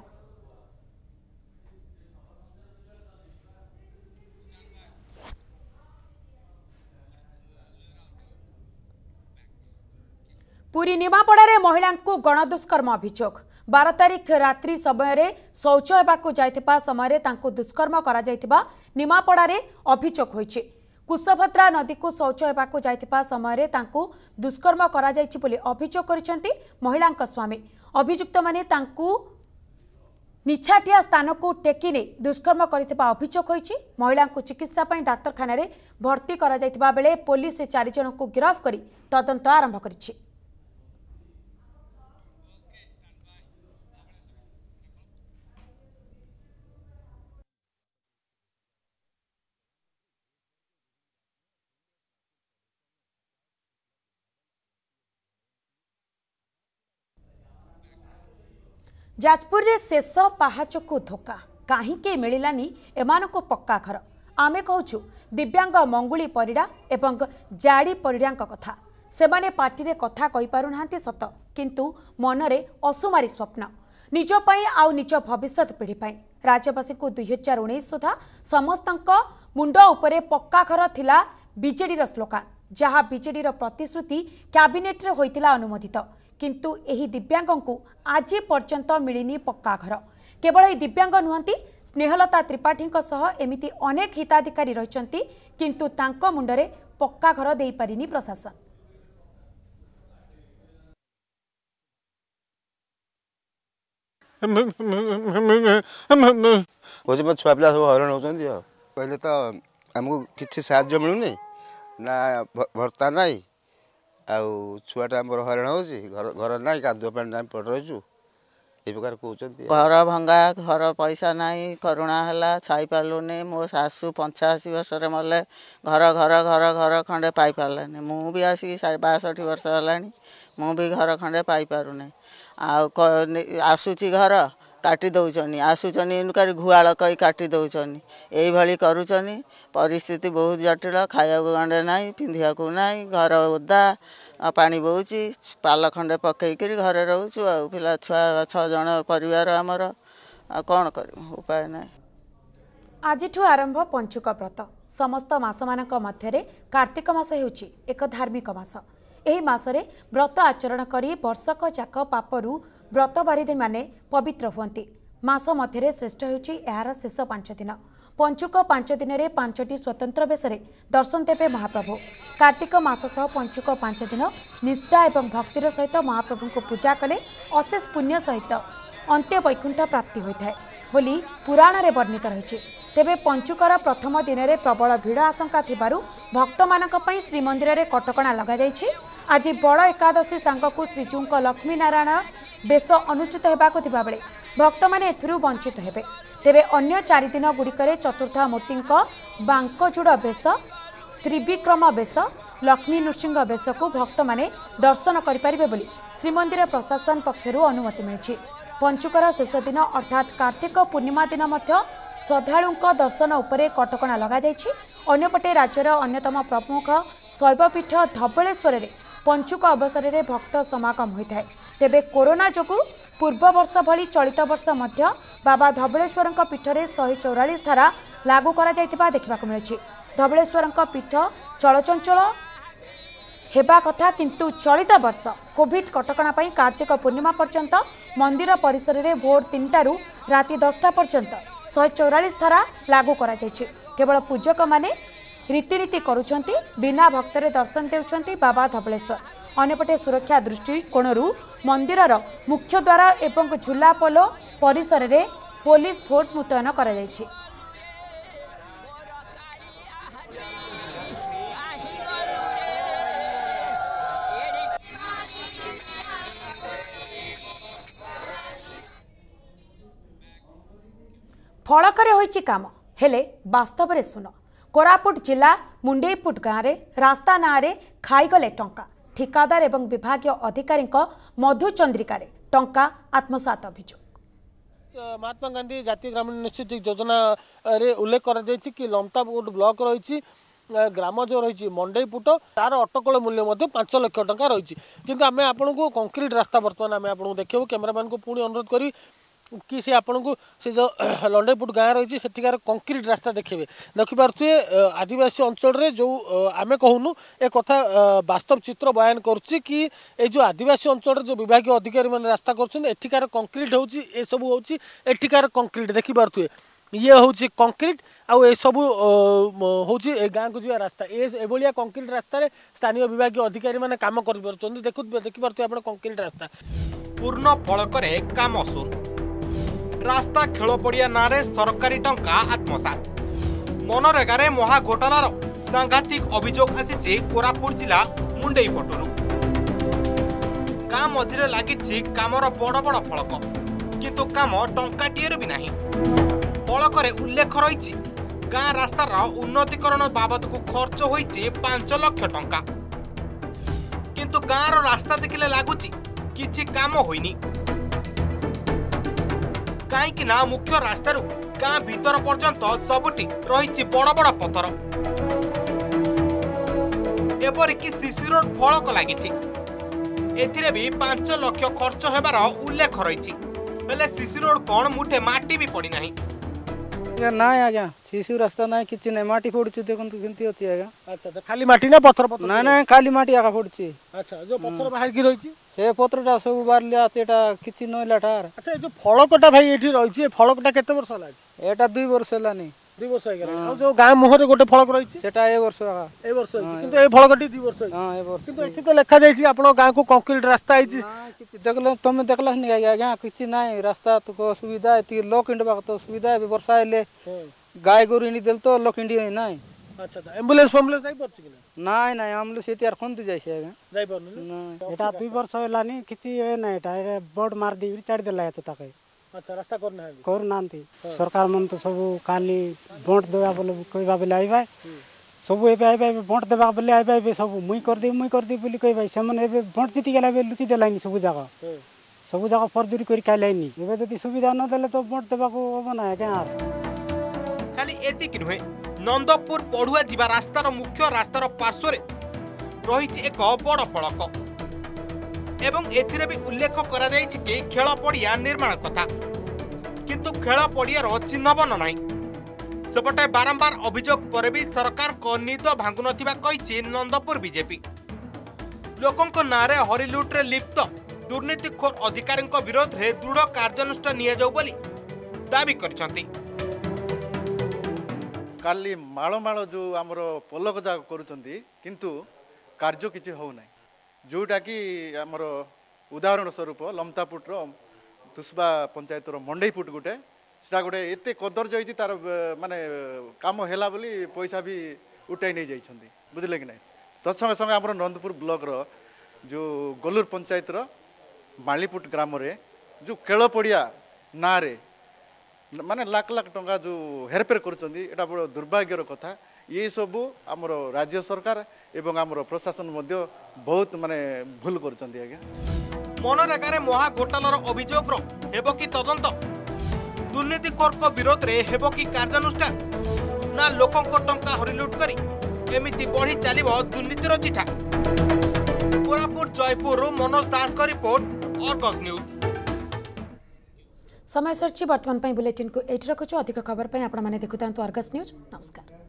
ପୁରୀ ନିମାପଡ଼ାରେ ମହିଳାଙ୍କୁ ଗଣଦୁଷ୍କର୍ମ ଅଭିଯୋଗ। ବାର ତାରିଖ ରାତ୍ରି ସମୟରେ ଶୌଚ ହେବାକୁ ଯାଇଥିବା ସମୟରେ ତାଙ୍କୁ ଦୁଷ୍କର୍ମ କରାଯାଇଥିବା ନିମାପଡ଼ାରେ ଅଭିଯୋଗ ହୋଇଛି। କୁଶଭଦ୍ରା ନଦୀକୁ ଶୌଚ ହେବାକୁ ଯାଇଥିବା ସମୟରେ ତାଙ୍କୁ ଦୁଷ୍କର୍ମ କରାଯାଇଛି ବୋଲି ଅଭିଯୋଗ କରିଛନ୍ତି ମହିଳାଙ୍କ ସ୍ୱାମୀ। ଅଭିଯୁକ୍ତମାନେ ତାଙ୍କୁ ନିଛାଟିଆ ସ୍ଥାନକୁ ଟେକି ନେଇ ଦୁଷ୍କର୍ମ କରିଥିବା ଅଭିଯୋଗ ହୋଇଛି। ମହିଳାଙ୍କୁ ଚିକିତ୍ସା ପାଇଁ ଡାକ୍ତରଖାନାରେ ଭର୍ତ୍ତି କରାଯାଇଥିବା ବେଳେ ପୋଲିସ ଚାରିଜଣଙ୍କୁ ଗିରଫ କରି ତଦନ୍ତ ଆରମ୍ଭ କରିଛି। ଯାଜପୁରରେ ଶେଷ ପାହାଚକୁ ଧୋକା। କାହିଁକି ମିଳିଲାନି ଏମାନଙ୍କୁ ପକ୍କା ଘର? ଆମେ କହୁଛୁ ଦିବ୍ୟାଙ୍ଗ ମଙ୍ଗୁଳି ପରିଡ଼ା ଏବଂ ଜାଡ଼ି ପରିଡ଼ାଙ୍କ କଥା। ସେମାନେ ପାଟିରେ କଥା କହିପାରୁନାହାନ୍ତି ସତ କିନ୍ତୁ ମନରେ ଅସୁମାରୀ ସ୍ୱପ୍ନ। ନିଜ ପାଇଁ ଆଉ ନିଜ ଭବିଷ୍ୟତ ପିଢ଼ି ପାଇଁ। ରାଜ୍ୟବାସୀଙ୍କୁ ଦୁଇହଜାର ଉଣେଇଶ ସୁଦ୍ଧା ସମସ୍ତଙ୍କ ମୁଣ୍ଡ ଉପରେ ପକ୍କା ଘର ଥିଲା ବିଜେଡିର ସ୍ଲୋଗାନ ଯାହା ବିଜେଡିର ପ୍ରତିଶ୍ରୁତି କ୍ୟାବିନେଟ୍ରେ ହୋଇଥିଲା ଅନୁମୋଦିତ। କିନ୍ତୁ ଏହି ଦିବ୍ୟାଙ୍ଗଙ୍କୁ ଆଜି ପର୍ଯ୍ୟନ୍ତ ମିଳିନି ପକ୍କା ଘର କେବଳ ଏହି ଦିବ୍ୟାଙ୍ଗ ନୁହନ୍ତି ସ୍ନେହଲତା ତ୍ରିପାଠୀଙ୍କ ସହ ଏମିତି ଅନେକ ହିତାଧିକାରୀ ରହିଛନ୍ତି କିନ୍ତୁ ତାଙ୍କ ମୁଣ୍ଡରେ ପକ୍କା ଘର ଦେଇପାରିନି ପ୍ରଶାସନ କହୁଛି ମୋ ଛୁଆ ପିଲା ସବୁ ହଇରାଣ ହେଉଛନ୍ତି ଆଉ କହିଲେ ତ ଆମକୁ କିଛି ସାହାଯ୍ୟ ମିଳୁନି ନା ଭ- ଭତ୍ତା ନାହିଁ ଆଉ ଛୁଆଟା ଆମର ହଇରାଣ ହେଉଛି ଘର ଘର ନାହିଁ କାଦୁଅ ପାଣି ନାହିଁ ପଡ଼ି ରହିଛୁ। এই ପ୍ରକାର କହୁଛନ୍ତି ଘର ଭଙ୍ଗା ଘର ପଇସା ନାହିଁ କରୁଣା ହେଲା ଛାଇ ପାରିଲୁନି ମୋ ଶାଶୁ ପଞ୍ଚାଅଶୀ ବର୍ଷରେ ମଲେ ଘର ଘର ଘର ଘର ଖଣ୍ଡେ ପାଇପାରିଲାନି ମୁଁ ବି ଆସିକି ଶା- ବାଷଠି ବର୍ଷ ହେଲାଣି ମୁଁ ବି ଘର ଖଣ୍ଡେ ପାଇପାରୁନି ଆଉ କ- ନି- ଆସୁଛି ଘର କାଟି ଦେଉଛନ୍ତି ଆସୁଛନ୍ତି ଇନକାରି ଘୁଆଳ କହି କାଟି ଦେଉଛନ୍ତି ଏଇଭଳି କରୁଛନ୍ତି ପରିସ୍ଥିତି ବହୁତ ଜଟିଳ ଖାଇବାକୁ ଗଣ୍ଡେ ନାହିଁ ପିନ୍ଧିବାକୁ ନାହିଁ ଘର ଓଦା ପାଣି ବହୁଛି ପାଲ ଖଣ୍ଡେ ପକେଇକିରି ଘରେ ରହୁଛୁ ଆଉ ପିଲା ଛୁଆ ଛଅ ଜଣ ପରିବାର ଆମର ଆଉ କ'ଣ କରିବୁ ଉପାୟ ନାହିଁ। ଆଜିଠୁ ଆରମ୍ଭ ପଞ୍ଚୁକ ବ୍ରତ। ସମସ୍ତ ମାସମାନଙ୍କ ମଧ୍ୟରେ କାର୍ତ୍ତିକ ମାସ ହେଉଛି ଏକ ଧାର୍ମିକ ମାସ। ଏହି ମାସରେ ବ୍ରତ ଆଚରଣ କରି ବର୍ଷକ ଯାକ ପାପରୁ ବ୍ରତବାରିଦୀମାନେ ପବିତ୍ର ହୁଅନ୍ତି। ମାସ ମଧ୍ୟରେ ଶ୍ରେଷ୍ଠ ହେଉଛି ଏହାର ଶେଷ ପାଞ୍ଚ ଦିନ ପଞ୍ଚୁକ ପାଞ୍ଚ ଦିନରେ ପାଞ୍ଚଟି ସ୍ୱତନ୍ତ୍ର ବେଶରେ ଦର୍ଶନ ଦେବେ ମହାପ୍ରଭୁ। କାର୍ତ୍ତିକ ମାସ ସହ ପଞ୍ଚୁକ ପାଞ୍ଚ ଦିନ ନିଷ୍ଠା ଏବଂ ଭକ୍ତିର ସହିତ ମହାପ୍ରଭୁଙ୍କୁ ପୂଜା କଲେ ଅଶେଷ ପୁଣ୍ୟ ସହିତ ଅନ୍ତ୍ୟ ବୈକୁଣ୍ଠ ପ୍ରାପ୍ତି ହୋଇଥାଏ ବୋଲି ପୁରାଣରେ ବର୍ଣ୍ଣିତ ରହିଛି। ତେବେ ପଞ୍ଚୁକର ପ୍ରଥମ ଦିନରେ ପ୍ରବଳ ଭିଡ଼ ଆଶଙ୍କା ଥିବାରୁ ଭକ୍ତମାନଙ୍କ ପାଇଁ ଶ୍ରୀମନ୍ଦିରରେ କଟକଣା ଲଗାଯାଇଛି। ଆଜି ବଡ଼ ଏକାଦଶୀ ସାଙ୍ଗକୁ ଶ୍ରୀଜୀଉଙ୍କ ଲକ୍ଷ୍ମୀ ନାରାୟଣ ବେଶ ଅନୁଷ୍ଠିତ ହେବାକୁ ଥିବାବେଳେ ଭକ୍ତମାନେ ଏଥିରୁ ବଞ୍ଚିତ ହେବେ। ତେବେ ଅନ୍ୟ ଚାରିଦିନ ଗୁଡ଼ିକରେ ଚତୁର୍ଥ ମୂର୍ତ୍ତିଙ୍କ ବାଙ୍କଚୂଡ଼ ବେଶ ତ୍ରିବିକ୍ରମ ବେଶ ଲକ୍ଷ୍ମୀ ନୃସିଂହ ବେଶକୁ ଭକ୍ତମାନେ ଦର୍ଶନ କରିପାରିବେ ବୋଲି ଶ୍ରୀମନ୍ଦିର ପ୍ରଶାସନ ପକ୍ଷରୁ ଅନୁମତି ମିଳିଛି। ପଞ୍ଚୁକର ଶେଷ ଦିନ ଅର୍ଥାତ୍ କାର୍ତ୍ତିକ ପୂର୍ଣ୍ଣିମା ଦିନ ମଧ୍ୟ ଶ୍ରଦ୍ଧାଳୁଙ୍କ ଦର୍ଶନ ଉପରେ କଟକଣା ଲଗାଯାଇଛି। ଅନ୍ୟପଟେ ରାଜ୍ୟର ଅନ୍ୟତମ ପ୍ରମୁଖ ଶୈବପୀଠ ଧବଳେଶ୍ୱରରେ ପଞ୍ଚୁକ ଅବସରରେ ଭକ୍ତ ସମାଗମ ହୋଇଥାଏ। ତେବେ କରୋନା ଯୋଗୁଁ ପୂର୍ବ ବର୍ଷ ଭଳି ଚଳିତ ବର୍ଷ ମଧ୍ୟ ବାବା ଧବଳେଶ୍ୱରଙ୍କ ପୀଠରେ ଶହେ ଚଉରାଳିଶ ଧାରା ଲାଗୁ କରାଯାଇଥିବା ଦେଖିବାକୁ ମିଳିଛି। ଧବଳେଶ୍ୱରଙ୍କ ପୀଠ ଚଳଚଞ୍ଚଳ ହେବା କଥା କିନ୍ତୁ ଚଳିତ ବର୍ଷ କୋଭିଡ୍ କଟକଣା ପାଇଁ କାର୍ତ୍ତିକ ପୂର୍ଣ୍ଣିମା ପର୍ଯ୍ୟନ୍ତ ମନ୍ଦିର ପରିସରରେ ଭୋର ତିନିଟାରୁ ରାତି ଦଶଟା ପର୍ଯ୍ୟନ୍ତ ଶହେ ଚଉରାଳିଶ ଧାରା ଲାଗୁ କରାଯାଇଛି। କେବଳ ପୂଜକମାନେ ରୀତିନୀତି କରୁଛନ୍ତି ବିନା ଭକ୍ତରେ ଦର୍ଶନ ଦେଉଛନ୍ତି ବାବା ଧବଳେଶ୍ୱର। ଅନ୍ୟପଟେ ସୁରକ୍ଷା ଦୃଷ୍ଟିକୋଣରୁ ମନ୍ଦିରର ମୁଖ୍ୟ ଦ୍ୱାର ଏବଂ ଝୁଲାପୋଲ ପରିସରରେ ପୋଲିସ ଫୋର୍ସ ମୁତୟନ କରାଯାଇଛି। ଫଳକରେ ହୋଇଛି କାମ ହେଲେ ବାସ୍ତବରେ ଶୁଣ କୋରାପୁଟ ଜିଲ୍ଲା ମୁଣ୍ଡେଇପୁଟ ଗାଁରେ ରାସ୍ତା ନାଁରେ ଖାଇଗଲେ ଟଙ୍କା। ଠିକାଦାର ଏବଂ ବିଭାଗୀୟ ଅଧିକାରୀଙ୍କ ମଧୁଚନ୍ଦ୍ରିକାରେ ଟଙ୍କା ଆତ୍ମସାତ ଅଭିଯୋଗ। ମହାତ୍ମା ଗାନ୍ଧୀ ଜାତୀୟ ଗ୍ରାମୀଣ ନିଶ୍ଚିତ ଯୋଜନାରେ ଉଲ୍ଲେଖ କରାଯାଇଛି କି ଲମତାପୁଟ ବ୍ଲକ ରହିଛି ଅ, ଗ୍ରାମ ଯେଉଁ ରହିଛି ମଣ୍ଡେଇପୁଟ ତାର ଅଟକଳ ମୂଲ୍ୟ ମଧ୍ୟ ପାଞ୍ଚ ଲକ୍ଷ ଟଙ୍କା ରହିଛି। କିନ୍ତୁ ଆମେ ଆପଣଙ୍କୁ କଂକ୍ରିଟ ରାସ୍ତା ବର୍ତ୍ତମାନ ଆମେ ଆପଣଙ୍କୁ ଦେଖେଇବୁ କ୍ୟାମେରାମ୍ୟାନକୁ ପୁଣି ଅନୁରୋଧ କରିବି କି ସେ ଆପଣଙ୍କୁ ସେ ଯେଉଁ ଲଣ୍ଡେଇପୁଟ ଗାଁ ରହିଛି ସେଠିକାର କଂକ୍ରିଟ ରାସ୍ତା ଦେଖେଇବେ। ଦେଖିପାରୁଥିବେ ଅ, ଆଦିବାସୀ ଅଞ୍ଚଳରେ ଯେଉଁ ଅ, ଆମେ କହୁନୁ ଏ କଥା ଅ, ବାସ୍ତବ ଚିତ୍ର ବୟାନ କରୁଛି କି ଏଇ ଯେଉଁ ଆଦିବାସୀ ଅଞ୍ଚଳରେ ଯେଉଁ ବିଭାଗୀୟ ଅଧିକାରୀମାନେ ରାସ୍ତା କରୁଛନ୍ତି ଏଠିକାର କଂକ୍ରିଟ ହେଉଛି ଏସବୁ ହେଉଛି ଏଠିକାର କଂକ୍ରିଟ ଦେଖିପାରୁଥିବେ ଇଏ ହେଉଛି କଂକ୍ରିଟ ଆଉ ଏସବୁ ଅ, ମ- ହେଉଛି ଏ ଗାଁକୁ ଯିବା ରାସ୍ତା। ଏ ଏଭଳିଆ କଂକ୍ରିଟ ରାସ୍ତାରେ ସ୍ଥାନୀୟ ବିଭାଗୀୟ ଅଧିକାରୀମାନେ କାମ କରିପାରୁଛନ୍ତି। ଦେଖୁ ଦେଖିପାରୁଥିବେ ଆପଣ କଂକ୍ରିଟ ରାସ୍ତା। ପୂର୍ଣ୍ଣ ଫଳକରେ କାମ ଶୂନ ରାସ୍ତା ଖେଳ ପଡ଼ିଆ ନାଁରେ ସରକାରୀ ଟଙ୍କା ଆତ୍ମସାତ। ମନରେଗାରେ ମହା ଘୋଟାଲାର ସାଂଘାତିକ ଅଭିଯୋଗ ଆସିଛି କୋରାପୁଟ ଜିଲ୍ଲା ମୁଣ୍ଡେଇ ପଟରୁ। ଗାଁ ମଝିରେ ଲାଗିଛି କାମର ବଡ଼ ବଡ଼ ଫଳକ। କିନ୍ତୁ କାମ ଟଙ୍କାଟିଏରୁ ବି ନାହିଁ। ଫଳକରେ ଉଲ୍ଲେଖ ରହିଛି ଗାଁ ରାସ୍ତାର ଉନ୍ନତିକରଣ ବାବଦକୁ ଖର୍ଚ୍ଚ ହୋଇଛି ପାଞ୍ଚ ଲକ୍ଷ ଟଙ୍କା। କିନ୍ତୁ ଗାଁର ରାସ୍ତା ଦେଖିଲେ ଲାଗୁଛି କିଛି କାମ ହୋଇନି। କାହିଁକି ନା ମୁଖ୍ୟ ରାସ୍ତାରୁ ଗାଁ ଭିତର ପର୍ଯ୍ୟନ୍ତ ସବୁଠି ରହିଛି ବଡ଼ ବଡ଼ ପଥର। ଏପରିକି ସିସି ରୋଡ୍ ଫଳକ ଲାଗିଛି। ଏଥିରେ ବି ପାଞ୍ଚ ଲକ୍ଷ ଖର୍ଚ୍ଚ ହେବାର ଉଲ୍ଲେଖ ରହିଛି। ହେଲେ ସିସି ରୋଡ୍ କ'ଣ ମୁଠେ ମାଟି ବି ପଡ଼ିନାହିଁ। না আজ্ঞা শিশু রাস্তা নাই কিছু নাই মাটি পড়ুছি দেখন্তু কেমতি হচ্ছে আজ্ঞা আচ্ছা খালি মাটি না পথর পথর না না খালি মাটি আগে পড়ুছি আচ্ছা যে পথর বাহির কি রইছি সে পত্রটা সব বাহারলে আছে এটা কিছু নইলা টার আচ্ছা এই যে ফলকটা ভাই এটি রইছি ফলকটা কত বর্ষ হলা এটা দুই বর্ষ হলানি ଦୁଇ ବର୍ଷ ହେଇଗଲା ଆଉ ଯୋଉ ଗାଁ ମୁହଁରେ ଗୋଟେ ଫଳକ ରହିଛି ସେଟା ଏ ବର୍ଷ ଏ ବର୍ଷ କିନ୍ତୁ ଏ ଫଳକଟି ଦୁଇ ବର୍ଷ ହଁ ଏ ବର୍ଷ କିନ୍ତୁ ଏଠି ତ ଲେଖା ଯାଇଛି ଆପଣଙ୍କ ଗାଁକୁ କଂକ୍ରିଟ ରାସ୍ତା ହେଇଛି ଦେଖିଲ ତମେ ଦେଖିଲାନି ଆଜ୍ଞା କିଛି ନାହିଁ ରାସ୍ତା ତକ ଅସୁବିଧା ଏତିକି ଲୋକ ଇଣ୍ଡବା କଥା ଅସୁବିଧା ଏବେ ବର୍ଷା ହେଲେ ଗାଈ ଗୋରୁ ଇଣ୍ଡି ଦେଲେ ତ ଲୋକ ଇଣ୍ଡି ନାହିଁ আচ্ছা অ্যাম্বুলেন্স ফ্যাম্বুলেন্স যাই পারছি কিনা নাই নাই অ্যাম্বুলেন্স এটি আর কোন যাইছে আগে যাই পারনি না এটা দুই বর্ষ হলানি কিছু এ নাই এটা বোর্ড মার দিবি চাড়ি দেলা এত তাকে କରିନାହାନ୍ତି କରୁନାହାନ୍ତି ସରକାର ମାନେ ତ ସବୁ କାଲି ଭୋଟ ଦେବା ବୋଲେ କହିବା ବୋଲେ ଆଇବା ସବୁ ଏବେ ଆଇବା ଏବେ ଭୋଟ ଦେବା ବୋଲେ ଆଇବା ଏବେ ସବୁ ମୁଇଁ କରିଦେବି ମୁଇଁ କରିଦେବି ବୋଲି କହିବା ସେମାନେ ଏବେ ଭୋଟ ଜିତିଗଲା ଏବେ ଲୁଚି ଦେଲାନି ସବୁ ଯାକ ସବୁ ଯାକ ଫର୍ଜୁରୀ କରି ଖାଇଲାନି ଏବେ ଯଦି ସୁବିଧା ନ ଦେଲେ ତ ଭୋଟ ଦେବାକୁ ହବ ନା ଆଜ୍ଞା ଖାଲି ଏତିକି ନୁହେଁ ନନ୍ଦପୁର ପଢୁଆ ଯିବା ରାସ୍ତାର ମୁଖ୍ୟ ରାସ୍ତାର ପାର୍ଶ୍ୱରେ ରହିଛି ଏକ ବଡ଼ ଫଳକ ଏବଂ ଏଥିରେ ବି ଉଲ୍ଲେଖ କରାଯାଇଛି କି ଖେଳ ପଡ଼ିଆ ନିର୍ମାଣ କଥା କିନ୍ତୁ ଖେଳ ପଡ଼ିଆର ଚିହ୍ନବନ ନାହିଁ ସେପଟେ ବାରମ୍ବାର ଅଭିଯୋଗ ପରେ ବି ସରକାରଙ୍କ ନିଦ ଭାଙ୍ଗୁନଥିବା କହିଛି ନନ୍ଦପୁର ବିଜେପି ଲୋକଙ୍କ ନାଁରେ ହରିଲୁଟରେ ଲିପ୍ତ ଦୁର୍ନୀତିଖୋର ଅଧିକାରୀଙ୍କ ବିରୋଧରେ ଦୃଢ଼ କାର୍ଯ୍ୟାନୁଷ୍ଠାନ ନିଆଯାଉ ବୋଲି ଦାବି କରିଛନ୍ତି କାଲି ମାଳ ମାଳ ଯେଉଁ ଆମର ପଲକ ଯାକ କରୁଛନ୍ତି କିନ୍ତୁ କାର୍ଯ୍ୟ କିଛି ହେଉନାହିଁ ଯେଉଁଟାକି ଆମର ଉଦାହରଣ ସ୍ୱରୂପ ଲମତାପୁଟର ତୁସବା ପଞ୍ଚାୟତର ମଣ୍ଡେଇପୁଟ ଗୋଟେ ସେଟା ଗୋଟେ ଏତେ କଦର୍ଯ୍ୟ ହେଇଛି ତାର ଅ, ମାନେ କାମ ହେଲା ବୋଲି ପଇସା ବି ଉଠାଇ ନେଇଯାଇଛନ୍ତି ବୁଝିଲେ କି ନାହିଁ ତତ୍ସଙ୍ଗେ ସଙ୍ଗେ ଆମର ନନ୍ଦପୁର ବ୍ଲକର ଯେଉଁ ଗୋଲୁର ପଞ୍ଚାୟତର ମାଳିପୁଟ ଗ୍ରାମରେ ଯେଉଁ ଖେଳ ପଡ଼ିଆ ନାଁରେ ମାନେ ଲାଖ ଲାଖ ଟଙ୍କା ଯେଉଁ ହେରଫେର କରୁଛନ୍ତି ଏଇଟା ବଡ଼ ଦୁର୍ଭାଗ୍ୟର କଥା। ଇଏ ସବୁ ଆମର ରାଜ୍ୟ ସରକାର ଏବଂ ଆମର ପ୍ରଶାସନ ମଧ୍ୟ ବହୁତ ମାନେ ଭୁଲ କରୁଛନ୍ତି ଆଜ୍ଞା ମନରେଗାରେ ମହା ଘୋଟାଲାର ଅଭିଯୋଗର ହେବ କି ତଦନ୍ତ ଦୁର୍ନୀତିଖୋରଙ୍କ ବିରୋଧରେ ହେବ କି କାର୍ଯ୍ୟାନୁଷ୍ଠାନ ନା ଲୋକଙ୍କ ଟଙ୍କା ହରିଲୁଟ କରି ଏମିତି ବଢି ଚାଲିବ ଦୁର୍ନୀତିର ଚିଠା କୋରାପୁଟ ଜୟପୁରରୁ ମନୋଜ ଦାସଙ୍କ ରିପୋର୍ଟ ଅର୍ଗସ୍ ନ୍ୟୁଜ୍ ସମୟ ସରିଛି ବର୍ତ୍ତମାନ ପାଇଁ ବୁଲେଟିନ୍କୁ ଏଇଠି ରଖୁଛୁ ଅଧିକ ଖବର ପାଇଁ ଆପଣମାନେ ଦେଖୁଥାନ୍ତୁ ଅର୍ଗସ୍ ନ୍ୟୁଜ୍ ନମସ୍କାର